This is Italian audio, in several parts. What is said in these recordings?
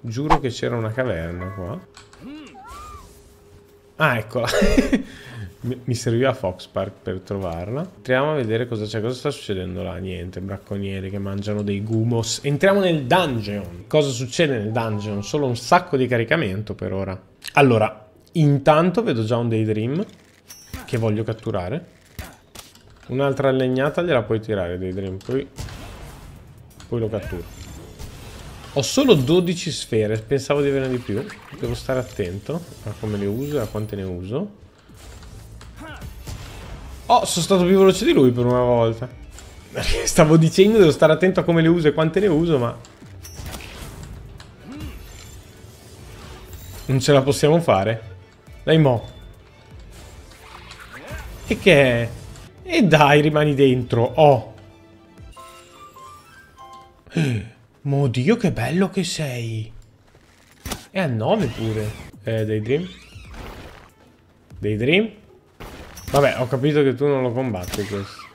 Giuro che c'era una caverna qua. Ah, eccola. Mi serviva Fox Park per trovarla. Entriamo a vedere cosa c'è. Cosa sta succedendo là? Niente, bracconieri che mangiano dei gumos. Entriamo nel dungeon. Cosa succede nel dungeon? Solo un sacco di caricamento per ora. Allora, intanto vedo già un Daydream che voglio catturare. Un'altra legnata gliela puoi tirare, Daydream. Poi, poi lo catturo. Ho solo 12 sfere, pensavo di averne di più. Devo stare attento a come le uso e a quante ne uso. Oh, sono stato più veloce di lui per una volta. Stavo dicendo devo stare attento a come le uso e quante ne uso, ma... Non ce la possiamo fare. Dai mo. E che è? E dai, rimani dentro. Oh. Mo Dio che bello che sei. E a 9 pure. Eh, Daydream. Daydream. Vabbè, ho capito che tu non lo combatti questo.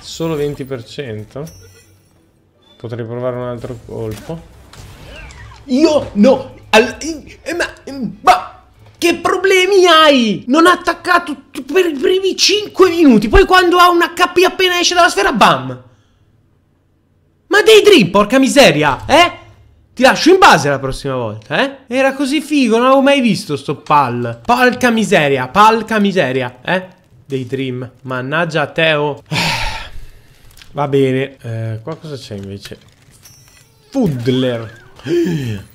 Solo 20%? Potrei provare un altro colpo. Io no! Al, eh, ma, ma che problemi hai? Non ha attaccato per i primi 5 minuti. Poi quando ha un HP appena esce dalla sfera, bam! Ma Daydream, porca miseria, eh? Ti lascio in base la prossima volta, eh? Era così figo, non avevo mai visto sto pal. Palca miseria, palca miseria, eh? Daydream, mannaggia a Teo. Va bene, eh, qua cosa c'è invece? Foodler.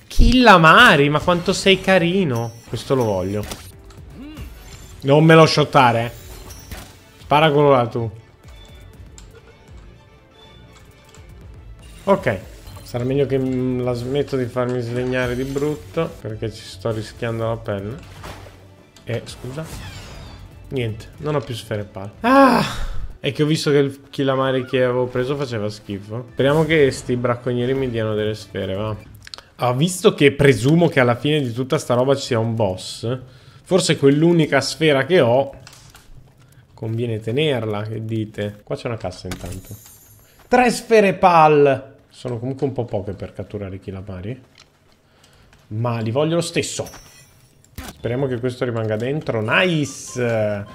Killamari, ma quanto sei carino. Questo lo voglio. Non me lo shottare, eh. Spara quello là tu. Ok. Sarà meglio che la smetto di farmi svegliare di brutto. Perché ci sto rischiando la pelle. E, scusa. Niente, non ho più sfere pal. Ah! È che ho visto che il Kilamari che avevo preso faceva schifo. Speriamo che sti bracconieri mi diano delle sfere, va. Ah, visto che presumo che alla fine di tutta sta roba ci sia un boss. Forse quell'unica sfera che ho. Conviene tenerla, che dite? Qua c'è una cassa intanto. Tre sfere pal! Sono comunque un po' poche per catturare i Kilamari. Ma li voglio lo stesso. Speriamo che questo rimanga dentro. Nice!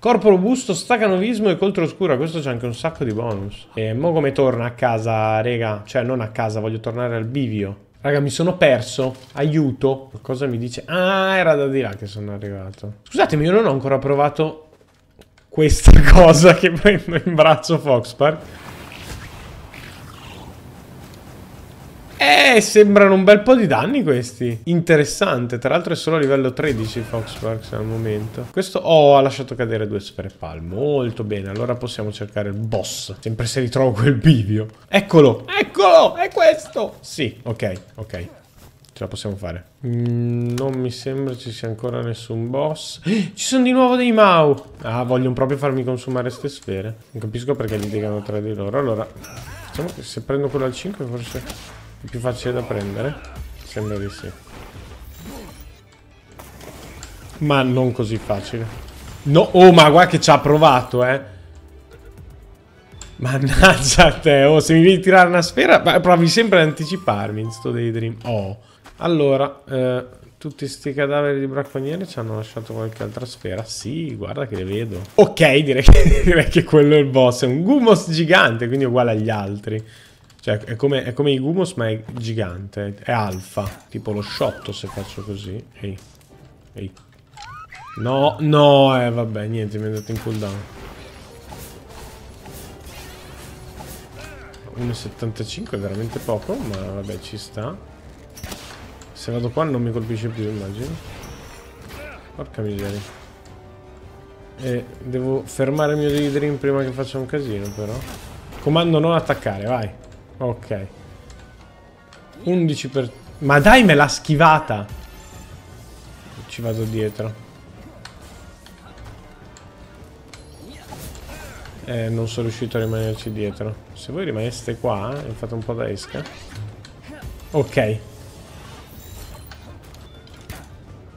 Corpo robusto, stacanovismo e coltre oscura. Questo c'è anche un sacco di bonus. E mo come torna a casa, rega? Cioè, non a casa, voglio tornare al bivio. Raga, mi sono perso. Aiuto. Cosa mi dice? Ah, era da di là che sono arrivato. Scusatemi, io non ho ancora provato questa cosa che prendo in braccio Foxpark. Eh, sembrano un bel po' di danni questi. Interessante. Tra l'altro è solo a livello 13 Foxparks al momento. Questo... Oh, ha lasciato cadere due sfere pal. Molto bene. Allora possiamo cercare il boss. Sempre se ritrovo quel bivio. Eccolo. Eccolo. È questo. Sì, ok, ok. Ce la possiamo fare. Mm, non mi sembra ci sia ancora nessun boss. ci sono di nuovo dei Mau. Ah, vogliono proprio farmi consumare queste sfere. Non capisco perché litigano tra di loro. Allora, diciamo che se prendo quello al 5 forse... È più facile da prendere? Sembra di sì. Ma non così facile. No, oh, ma guarda che ci ha provato, eh. Mannaggia te. Oh, se mi devi tirare una sfera, provi sempre ad anticiparmi in sto Daydream. Oh. Allora, eh, tutti sti cadaveri di bracconiere ci hanno lasciato qualche altra sfera. Sì, guarda che le vedo. Ok, direi che, direi che quello è il boss. È un Gumos gigante, quindi uguale agli altri. Cioè, è come, è come i Gumos, ma è gigante. È alfa. Tipo lo shotto se faccio così. Ehi. Ehi. No, no, eh, vabbè, niente, mi è andato in cooldown. 1,75 è veramente poco, ma vabbè, ci sta. Se vado qua non mi colpisce più, immagino. Porca miseria. E devo fermare il mio Daydream prima che faccia un casino, però. Comando non attaccare, vai. Ok. 11 per... Ma dai, me l'ha schivata! Ci vado dietro. Eh, non sono riuscito a rimanerci dietro. Se voi rimaneste qua e fate un po' da esca. Ok.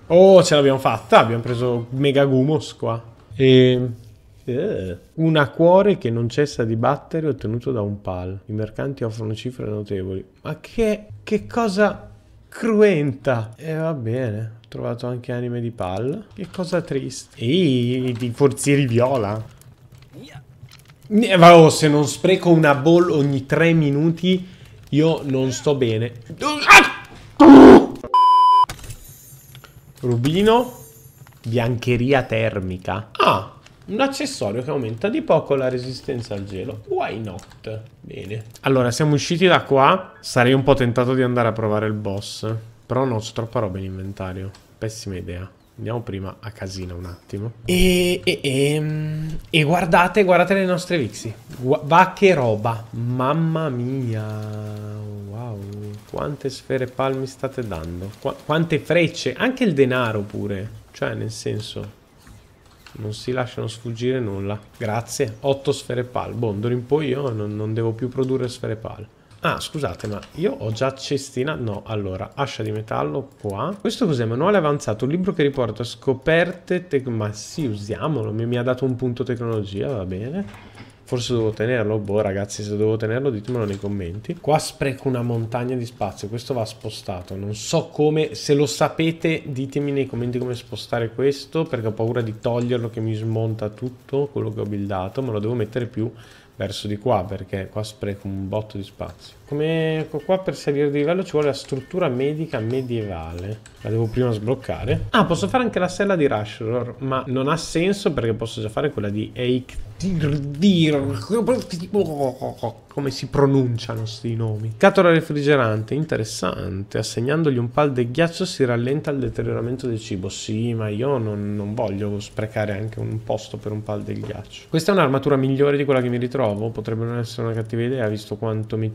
Oh, ce l'abbiamo fatta. Abbiamo preso Mega Gumos qua. E... Eh. Un cuore che non cessa di battere ottenuto da un pal. I mercanti offrono cifre notevoli. Ma che, che cosa cruenta! E eh, va bene. Ho trovato anche anime di pal. Che cosa triste. Ehi, i forzieri viola. Eh, oh, se non spreco una ball ogni tre minuti, io non sto bene. Rubino, biancheria termica. Ah, un accessorio che aumenta di poco la resistenza al gelo. Why not? Bene. Allora, siamo usciti da qua. Sarei un po' tentato di andare a provare il boss. Però no, c'è troppa roba in inventario. Pessima idea. Andiamo prima a casino un attimo. E, e, e, e guardate, guardate le nostre Vixi. Va che roba. Mamma mia. Wow. Quante sfere palmi state dando. Qu quante frecce. Anche il denaro pure. Cioè, nel senso... Non si lasciano sfuggire nulla. Grazie. 8 sfere pal. Boh, d'ora in poi io non, non devo più produrre sfere pal. Ah, scusate, ma io ho già cestina... No, allora, ascia di metallo qua. Questo cos'è? Manuale avanzato, un libro che riporta scoperte... Ma sì, usiamolo. Mi, mi ha dato un punto tecnologia, va bene. Forse devo tenerlo? Boh, ragazzi, se devo tenerlo ditemelo nei commenti. Qua spreco una montagna di spazio. Questo va spostato. Non so come... Se lo sapete, ditemi nei commenti come spostare questo, perché ho paura di toglierlo che mi smonta tutto quello che ho buildato. Me lo devo mettere più verso di qua perché qua spreco un botto di spazio. Come qua per salire di livello ci vuole la struttura medica medievale. La devo prima sbloccare. Ah, posso fare anche la sella di Rushror, ma non ha senso perché posso già fare quella di Eik come si pronunciano sti nomi? Scatola refrigerante, interessante. Assegnandogli un pal del ghiaccio si rallenta il deterioramento del cibo. Sì, ma io non, non, voglio sprecare anche un posto per un pal del ghiaccio. Questa è un'armatura migliore di quella che mi ritrovo. Potrebbe non essere una cattiva idea, visto quanto mi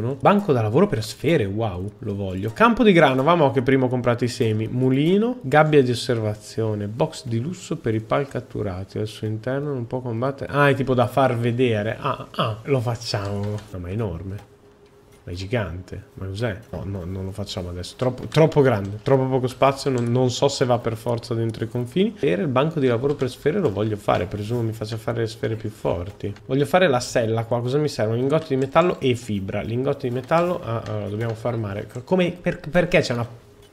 tolgono. Banco da lavoro per sfere, wow, lo voglio. Campo di grano, vamo che prima ho comprato i semi. Mulino, gabbia di osservazione, box di lusso per i pal catturati. Al suo interno non può combattere Ah, è tipo da far vedere. Ah, ah, lo facciamo. No, ma è enorme. Ma è gigante. Ma cos'è? No, no, non lo facciamo adesso. Troppo, troppo grande, troppo poco spazio. Non, non, so se va per forza dentro i confini. Per il banco di lavoro per sfere lo voglio fare. Presumo mi faccia fare le sfere più forti. Voglio fare la sella qua. Cosa mi servono? Lingotti di metallo e fibra. Lingotti di metallo. Ah, allora, dobbiamo farmare. Come, per, perché c'è una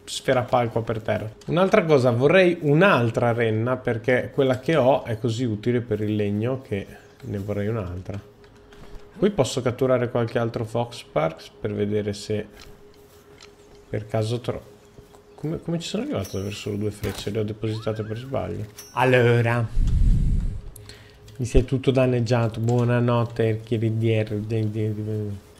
sfera palco per terra. Un'altra cosa, vorrei un'altra renna perché quella che ho è così utile per il legno che ne vorrei un'altra. Qui posso catturare qualche altro Fox Parks per vedere se per caso trovo... Come, come, ci sono arrivato ad avere solo due frecce? Le ho depositate per sbaglio. Allora... Mi si è tutto danneggiato. Buonanotte, Erchiridier.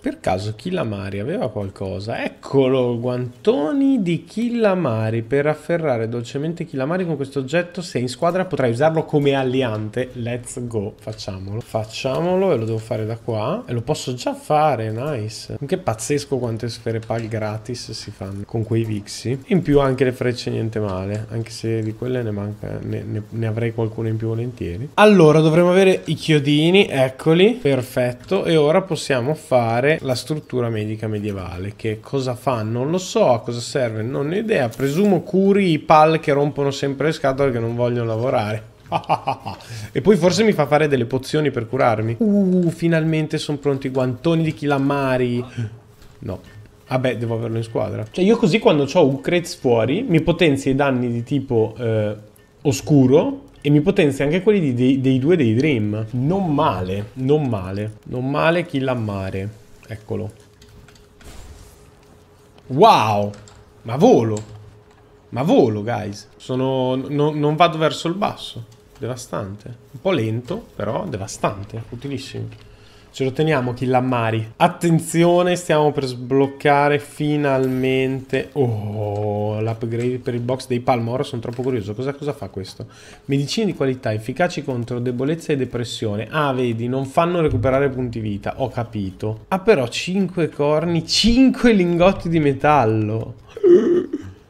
Per caso Killamari aveva qualcosa? Eccolo, guantoni di Killamari. Per afferrare dolcemente Killamari con questo oggetto, se in squadra potrai usarlo come alleante. Let's go, facciamolo. Facciamolo e lo devo fare da qua. E lo posso già fare, nice. Che pazzesco quante sfere pal gratis si fanno con quei vixi. In più anche le frecce niente male, anche se di quelle ne manca, ne, ne, ne avrei qualcuno in più volentieri. Allora, dovremo avere i chiodini, eccoli, perfetto. E ora possiamo fare la struttura medica medievale. Che cosa fa? Non lo so, a cosa serve? Non ho idea. Presumo curi i pal che rompono sempre le scatole che non vogliono lavorare. e poi forse mi fa fare delle pozioni per curarmi. Uh, finalmente sono pronti i guantoni di Kilamari. No. Vabbè, devo averlo in squadra. Cioè, io così quando ho Ukrez fuori, mi potenzia i danni di tipo eh, oscuro e mi potenzia anche quelli di, dei, dei, due dei Dream. Non male, non male. Non male Kilamare. Eccolo. Wow! Ma volo! Ma volo, guys! Sono... No, non vado verso il basso. Devastante. Un po' lento, però devastante. Utilissimo. Ce lo teniamo Killammari. Attenzione, stiamo per sbloccare finalmente... Oh, l'upgrade per il box dei Palma. Ora sono troppo curioso. Cosa, cosa fa questo? Medicine di qualità, efficaci contro debolezza e depressione. Ah, vedi, non fanno recuperare punti vita. Ho capito. Ah, però 5 corni, 5 lingotti di metallo.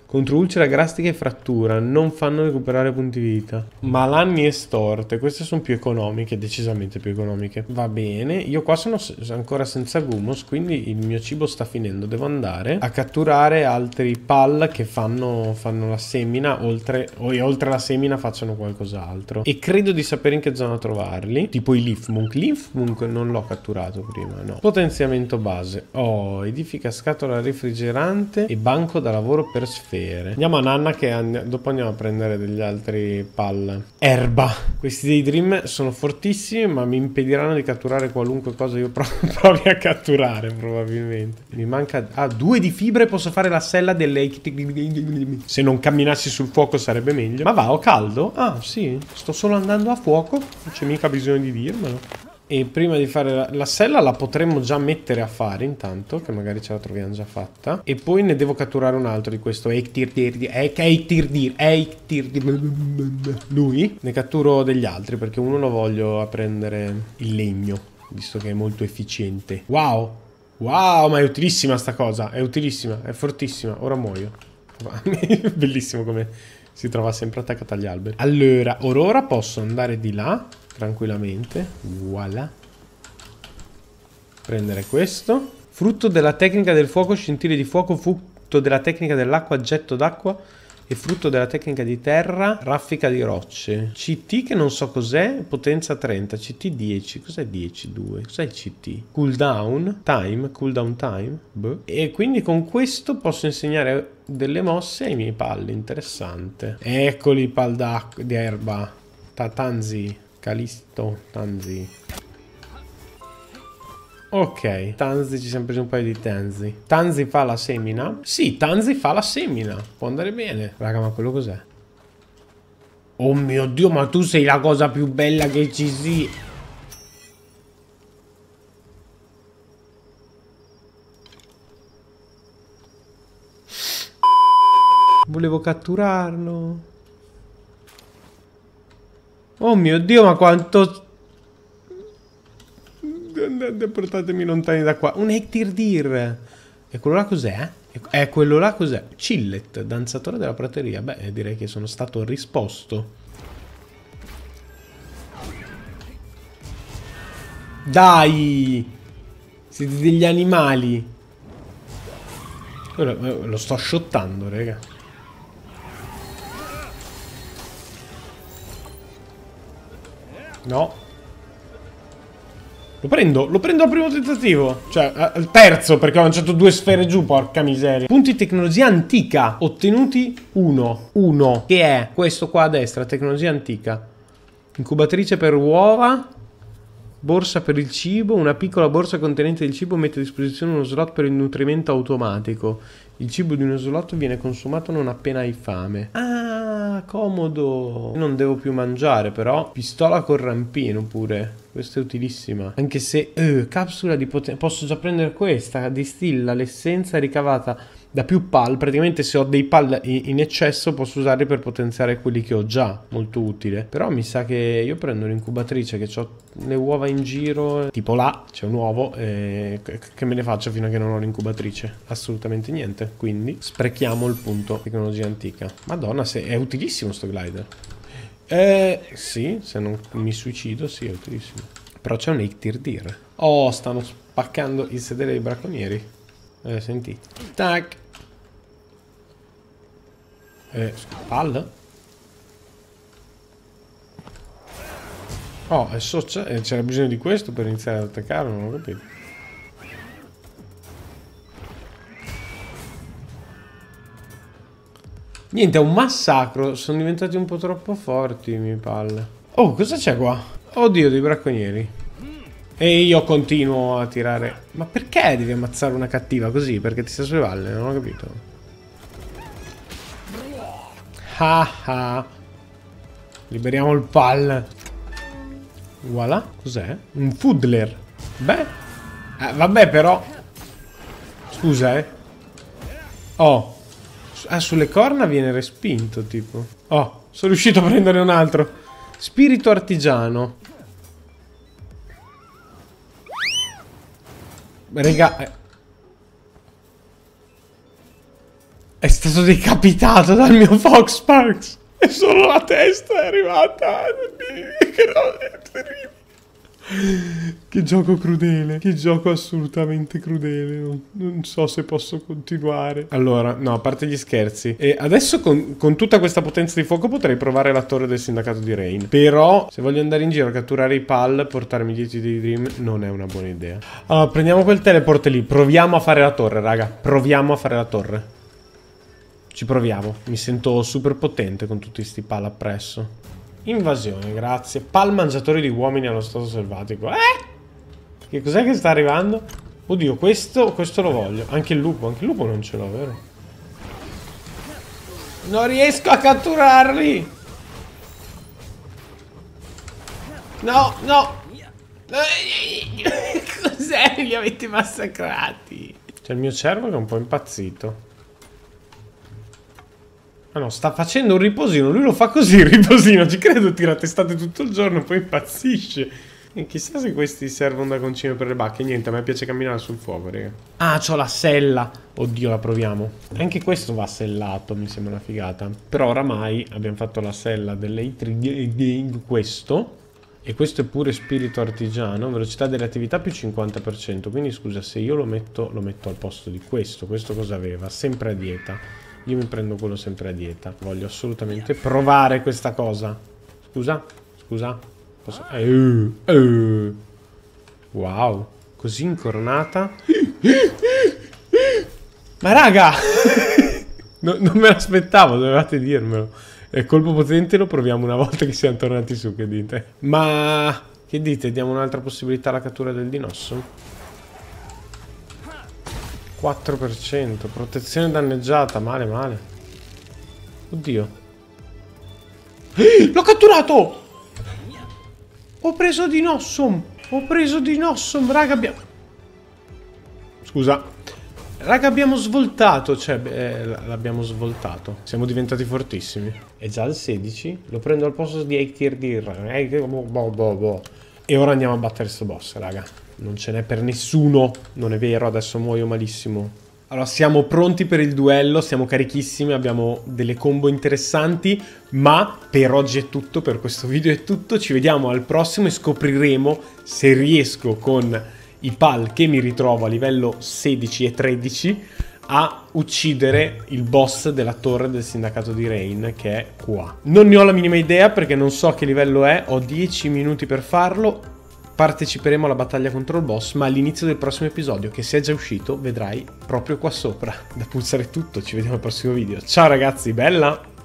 Contro ulcera grastica e frattura. Non fanno recuperare punti vita. Malanni e storte. Queste sono più economiche, decisamente più economiche. Va bene. Io qua sono ancora senza gumos, quindi il mio cibo sta finendo. Devo andare a catturare altri pal che fanno, fanno la semina, oltre, o oltre la semina facciano qualcos'altro. E credo di sapere in che zona trovarli. Tipo i Leafmunk. Leafmunk non l'ho catturato prima, no. Potenziamento base. Oh, edifica scatola refrigerante e banco da lavoro per sfere sfere. Andiamo a Nanna che and dopo andiamo a prendere degli altri pal. Erba. Questi dei Dream sono fortissimi ma mi impediranno di catturare qualunque cosa io prov provi a catturare probabilmente. Mi manca... Ah, due di fibre posso fare la sella delle... Se non camminassi sul fuoco sarebbe meglio. Ma va, ho caldo? Ah, sì. Sto solo andando a fuoco. Non c'è mica bisogno di dirmelo. E prima di fare la, la, sella la potremmo già mettere a fare intanto, che magari ce la troviamo già fatta. E poi ne devo catturare un altro di questo Eiktirdir. Eiktirdir. Eiktirdir. Lui. Ne catturo degli altri perché uno lo voglio a prendere il legno, visto che è molto efficiente. Wow. Wow, ma è utilissima sta cosa. È utilissima, è fortissima. Ora muoio. Bellissimo come si trova sempre attaccata agli alberi. Allora, ora posso andare di là tranquillamente. Voilà. Prendere questo. Frutto della tecnica del fuoco, scintille di fuoco, frutto della tecnica dell'acqua, getto d'acqua e frutto della tecnica di terra, raffica di rocce. CT che non so cos'è, potenza 30, CT 10, cos'è 10, 2, cos'è il CT? Cooldown, time, cooldown time, Beh. e quindi con questo posso insegnare delle mosse ai miei palli, interessante. Eccoli i pal erba, Tatanzi, Calisto, Tanzi. Ok, Tanzi ci siamo presi un paio di Tanzi. Tanzi fa la semina? Sì, Tanzi fa la semina. Può andare bene. Raga, ma quello cos'è? Oh mio Dio, ma tu sei la cosa più bella che ci sia. Volevo catturarlo. Oh mio Dio, ma quanto... Portatemi lontani da qua. Un Ectirdir. E quello là cos'è? È quello là cos'è? Chillet, danzatore della prateria. Beh, direi che sono stato risposto. Dai! Siete degli animali. Lo sto shottando, raga. No. Lo prendo, lo prendo al primo tentativo. Cioè, al terzo, perché ho lanciato due sfere giù, porca miseria. Punti tecnologia antica. Ottenuti uno. Uno. Che è questo qua a destra, tecnologia antica. Incubatrice per uova. Borsa per il cibo. Una piccola borsa contenente il cibo mette a disposizione uno slot per il nutrimento automatico. Il cibo di uno slot viene consumato non appena hai fame. Ah, comodo. Non devo più mangiare, però. Pistola col rampino pure. Questa è utilissima. Anche se... Uh, capsula di potenza... Posso già prendere questa. Distilla l'essenza ricavata da più pal, praticamente se ho dei pal in eccesso posso usarli per potenziare quelli che ho già, molto utile. Però mi sa che io prendo un'incubatrice che ho le uova in giro, tipo là c'è un uovo, eh, che me ne faccio fino a che non ho l'incubatrice? Assolutamente niente, quindi sprechiamo il punto tecnologia antica. Madonna, se è utilissimo sto glider. Eh, sì, se non mi suicido, sì, è utilissimo. Però c'è un Ictirdir. Oh, stanno spaccando il sedere dei bracconieri. Eh, senti. Tac. Eh, palla? Oh, adesso eh, c'era bisogno di questo per iniziare ad attaccare, non ho capito. Niente, è un massacro. Sono diventati un po' troppo forti i miei palle. Oh, cosa c'è qua? Oddio, dei bracconieri. E io continuo a tirare. Ma perché devi ammazzare una cattiva così? Perché ti sta sulle valle? Non ho capito. Ah ah. Liberiamo il pal. Voilà. Cos'è? Un foodler. Beh. Eh, vabbè però. Scusa eh. Oh. Ah, sulle corna viene respinto tipo. Oh, sono riuscito a prendere un altro. Spirito artigiano. Raga... È stato decapitato dal mio Fox Sparks. E solo la testa è arrivata. Che roba terribile. Che gioco crudele, che gioco assolutamente crudele, non, non, so se posso continuare. Allora, no, a parte gli scherzi, e adesso con, con, tutta questa potenza di fuoco potrei provare la torre del sindacato di Rain, però se voglio andare in giro a catturare i pal, portarmi 10 di Dream non è una buona idea. Allora, prendiamo quel teleport lì, proviamo a fare la torre, raga, proviamo a fare la torre. Ci proviamo, mi sento super potente con tutti questi pal appresso. Invasione, grazie. Pal mangiatore di uomini allo stato selvatico. Eh? Che cos'è che sta arrivando? Oddio, questo, questo lo voglio. Anche il lupo, anche il lupo non ce l'ho, vero? Non riesco a catturarli! No, no! Cos'è? Li avete massacrati? C'è il mio cervo che è un po' impazzito. Ah no, sta facendo un riposino. Lui lo fa così il riposino. Ci credo, tira testate tutto il giorno, poi impazzisce. E chissà se questi servono da concime per le bacche. Niente, a me piace camminare sul fuoco, raga. Ah, c'ho la sella. Oddio, la proviamo. Anche questo va sellato, mi sembra una figata. Però oramai abbiamo fatto la sella dell'Atri questo. E questo è pure spirito artigiano. Velocità delle attività più 50%. Quindi scusa, se io lo metto, lo metto al posto di questo. Questo cosa aveva? Sempre a dieta. Io mi prendo quello sempre a dieta. Voglio assolutamente provare questa cosa. Scusa? Scusa? Posso... Uh, uh. Wow. Così incornata. Ma raga! no, non me l'aspettavo, dovevate dirmelo. E colpo potente lo proviamo una volta che siamo tornati su, che dite? Ma... Che dite? Diamo un'altra possibilità alla cattura del dinosso? 4%. Protezione danneggiata. Male, male. Oddio. L'ho catturato! Ho preso di Nossum. Ho preso di Nossum. Raga, abbiamo... Scusa. Raga, abbiamo svoltato. Cioè, eh, l'abbiamo svoltato. Siamo diventati fortissimi. È già il 16. Lo prendo al posto di Eitir Dir. E ora andiamo a battere questo boss, raga. Non ce n'è per nessuno. Non è vero, adesso muoio malissimo. Allora, siamo pronti per il duello, siamo carichissimi, abbiamo delle combo interessanti, ma per oggi è tutto, per questo video è tutto. Ci vediamo al prossimo e scopriremo se riesco con i pal che mi ritrovo a livello 16 e 13 a uccidere il boss della torre del sindacato di Rain che è qua. Non ne ho la minima idea perché non so che livello è, ho 10 minuti per farlo parteciperemo alla battaglia contro il boss, ma all'inizio del prossimo episodio, che se è già uscito, vedrai proprio qua sopra. Da pulsare tutto, ci vediamo al prossimo video. Ciao ragazzi, bella!